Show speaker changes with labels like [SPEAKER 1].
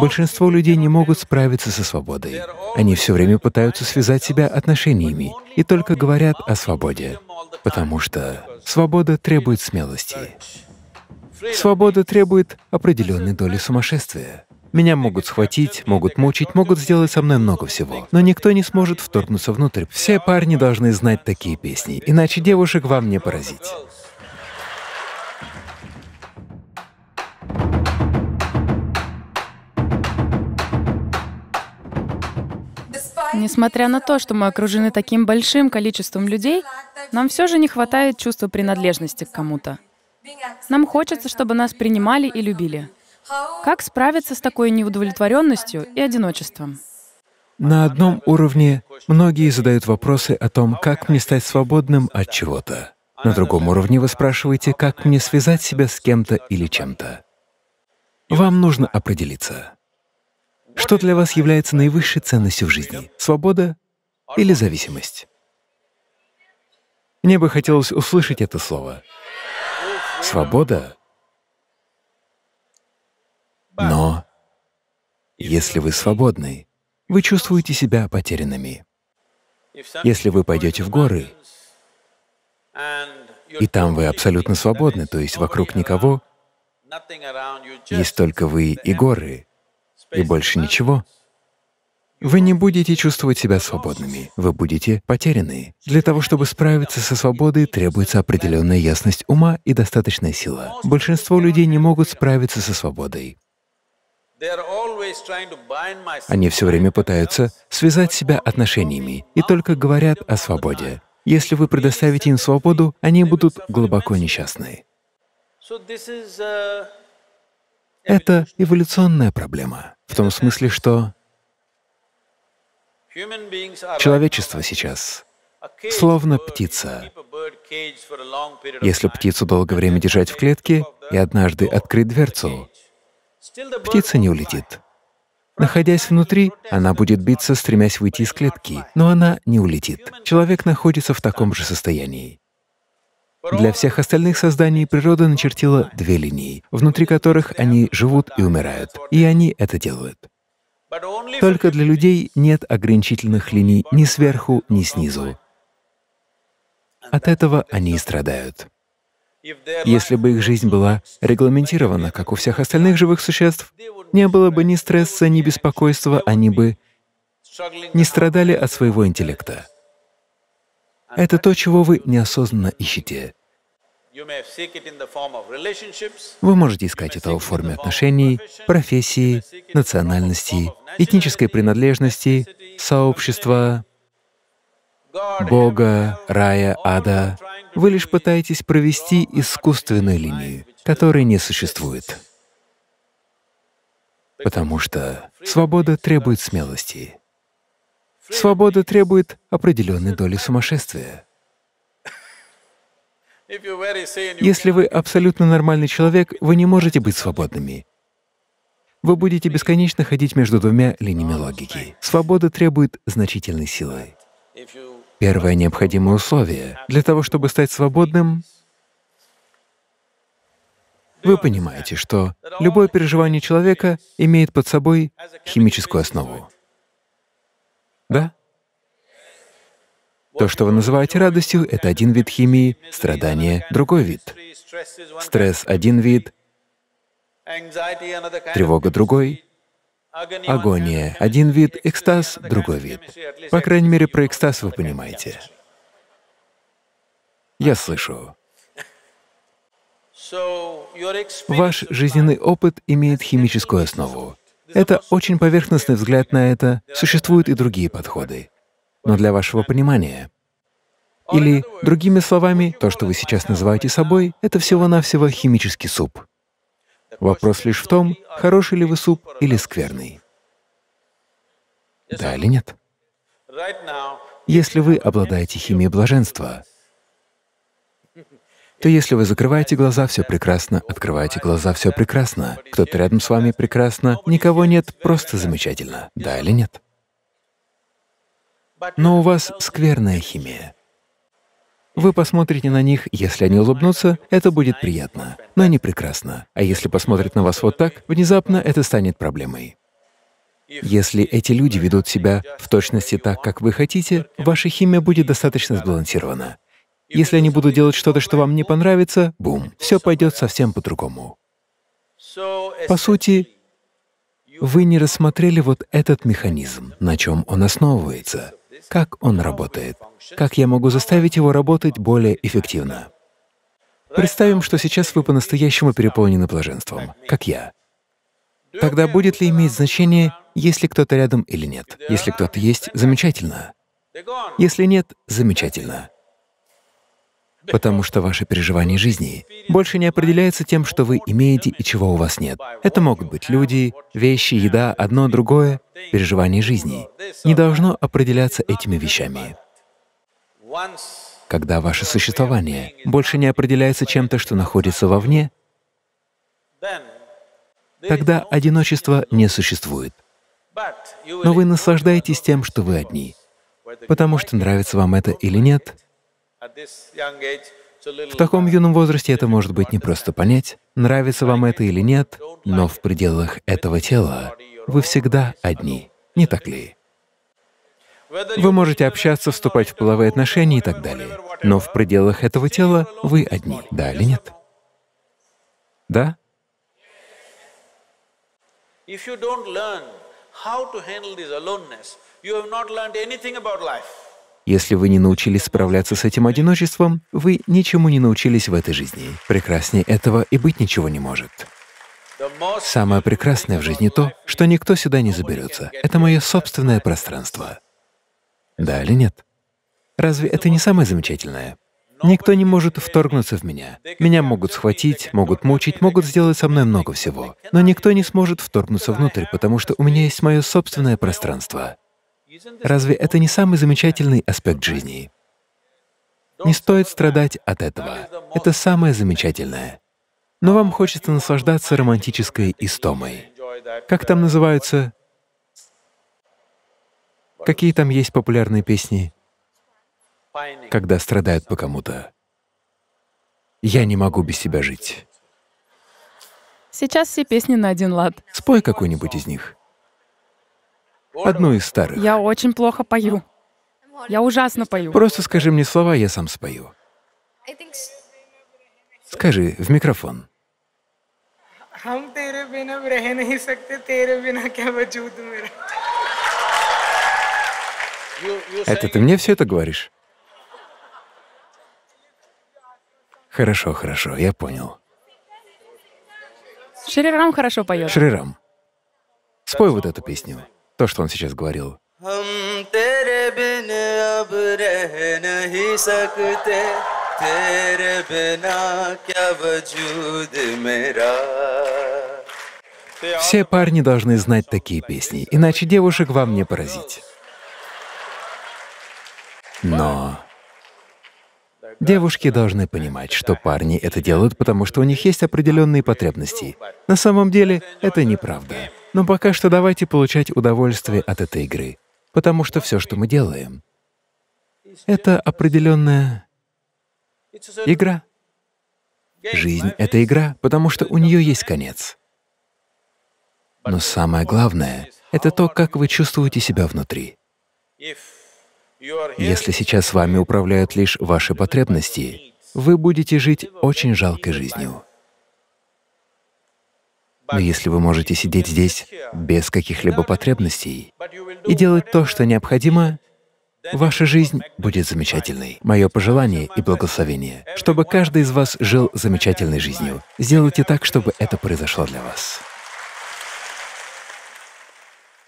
[SPEAKER 1] Большинство людей не могут справиться со свободой. Они все время пытаются связать себя отношениями и только говорят о свободе, потому что свобода требует смелости. Свобода требует определенной доли сумасшествия. Меня могут схватить, могут мучить, могут сделать со мной много всего, но никто не сможет вторгнуться внутрь. Все парни должны знать такие песни, иначе девушек вам не поразить.
[SPEAKER 2] Несмотря на то, что мы окружены таким большим количеством людей, нам все же не хватает чувства принадлежности к кому-то. Нам хочется, чтобы нас принимали и любили. Как справиться с такой неудовлетворенностью и одиночеством?
[SPEAKER 1] На одном уровне многие задают вопросы о том, как мне стать свободным от чего-то. На другом уровне вы спрашиваете, как мне связать себя с кем-то или чем-то. Вам нужно определиться. Что для вас является наивысшей ценностью в жизни? Свобода или зависимость? Мне бы хотелось услышать это слово. Свобода. Но если вы свободны, вы чувствуете себя потерянными. Если вы пойдете в горы, и там вы абсолютно свободны, то есть вокруг никого, есть только вы и горы, и больше ничего, вы не будете чувствовать себя свободными, вы будете потеряны. Для того, чтобы справиться со свободой, требуется определенная ясность ума и достаточная сила. Большинство людей не могут справиться со свободой. Они все время пытаются связать себя отношениями и только говорят о свободе. Если вы предоставите им свободу, они будут глубоко несчастны. Это эволюционная проблема, в том смысле, что человечество сейчас словно птица. Если птицу долгое время держать в клетке и однажды открыть дверцу, птица не улетит. Находясь внутри, она будет биться, стремясь выйти из клетки, но она не улетит. Человек находится в таком же состоянии. Для всех остальных созданий природа начертила две линии, внутри которых они живут и умирают, и они это делают. Только для людей нет ограничительных линий ни сверху, ни снизу. От этого они и страдают. Если бы их жизнь была регламентирована, как у всех остальных живых существ, не было бы ни стресса, ни беспокойства, они бы не страдали от своего интеллекта. Это то, чего вы неосознанно ищете. Вы можете искать это в форме отношений, профессии, национальности, этнической принадлежности, сообщества, Бога, рая, ада. Вы лишь пытаетесь провести искусственную линию, которой не существует. Потому что свобода требует смелости. Свобода требует определенной доли сумасшествия. Если вы абсолютно нормальный человек, вы не можете быть свободными. Вы будете бесконечно ходить между двумя линиями логики. Свобода требует значительной силы. Первое необходимое условие для того, чтобы стать свободным — вы понимаете, что любое переживание человека имеет под собой химическую основу. Да? То, что вы называете радостью, — это один вид химии, страдание — другой вид. Стресс — один вид, тревога — другой, агония — один вид, экстаз — другой вид. По крайней мере, про экстаз вы понимаете. Я слышу. Ваш жизненный опыт имеет химическую основу. Это очень поверхностный взгляд на это. Существуют и другие подходы но для вашего понимания. Или, другими словами, то, что вы сейчас называете собой, это всего-навсего химический суп. Вопрос лишь в том, хороший ли вы суп или скверный. Да или нет? Если вы обладаете химией блаженства, то если вы закрываете глаза, все прекрасно, открываете глаза, все прекрасно, кто-то рядом с вами прекрасно, никого нет, просто замечательно. Да или нет? но у вас скверная химия. Вы посмотрите на них, если они улыбнутся, это будет приятно, но не прекрасно. А если посмотрят на вас вот так, внезапно это станет проблемой. Если эти люди ведут себя в точности так, как вы хотите, ваша химия будет достаточно сбалансирована. Если они будут делать что-то, что вам не понравится, бум, все пойдет совсем по-другому. По сути, вы не рассмотрели вот этот механизм, на чем он основывается, как он работает, как я могу заставить его работать более эффективно. Представим, что сейчас вы по-настоящему переполнены блаженством, как я. Тогда будет ли иметь значение, есть ли кто-то рядом или нет? Если кто-то есть — замечательно. Если нет — замечательно потому что ваше переживание жизни больше не определяется тем, что вы имеете и чего у вас нет. Это могут быть люди, вещи, еда, одно, другое. Переживание жизни не должно определяться этими вещами. Когда ваше существование больше не определяется чем-то, что находится вовне, тогда одиночество не существует. Но вы наслаждаетесь тем, что вы одни, потому что нравится вам это или нет — в таком юном возрасте это может быть не просто понять, нравится вам это или нет, но в пределах этого тела вы всегда одни, не так ли? Вы можете общаться, вступать в половые отношения и так далее, но в пределах этого тела вы одни, да или нет? Да? If you don't learn how to handle this aloneness, you have not learned anything about life. Если вы не научились справляться с этим одиночеством, вы ничему не научились в этой жизни. Прекраснее этого и быть ничего не может. Самое прекрасное в жизни то, что никто сюда не заберется. Это мое собственное пространство. Да или нет? Разве это не самое замечательное? Никто не может вторгнуться в меня. Меня могут схватить, могут мучить, могут сделать со мной много всего. Но никто не сможет вторгнуться внутрь, потому что у меня есть мое собственное пространство. Разве это не самый замечательный аспект жизни? Не стоит страдать от этого. Это самое замечательное. Но вам хочется наслаждаться романтической истомой. Как там называются? Какие там есть популярные песни? Когда страдают по кому-то. Я не могу без себя жить.
[SPEAKER 2] Сейчас все песни на один лад.
[SPEAKER 1] Спой какую-нибудь из них. Одну из старых.
[SPEAKER 2] Я очень плохо пою. Я ужасно пою.
[SPEAKER 1] Просто скажи мне слова, я сам спою. Скажи в микрофон. Это ты мне все это говоришь? Хорошо, хорошо, я понял.
[SPEAKER 2] Шрирам хорошо поет.
[SPEAKER 1] Шрирам. Спой вот эту песню. То, что он сейчас говорил. Все парни должны знать такие песни, иначе девушек вам не поразить. Но девушки должны понимать, что парни это делают, потому что у них есть определенные потребности. На самом деле это неправда. Но пока что давайте получать удовольствие от этой игры, потому что все, что мы делаем, это определенная игра. Жизнь — это игра, потому что у нее есть конец. Но самое главное — это то, как вы чувствуете себя внутри. Если сейчас вами управляют лишь ваши потребности, вы будете жить очень жалкой жизнью. Но если вы можете сидеть здесь без каких-либо потребностей и делать то, что необходимо, ваша жизнь будет замечательной. Мое пожелание и благословение, чтобы каждый из вас жил замечательной жизнью. Сделайте так, чтобы это произошло для вас.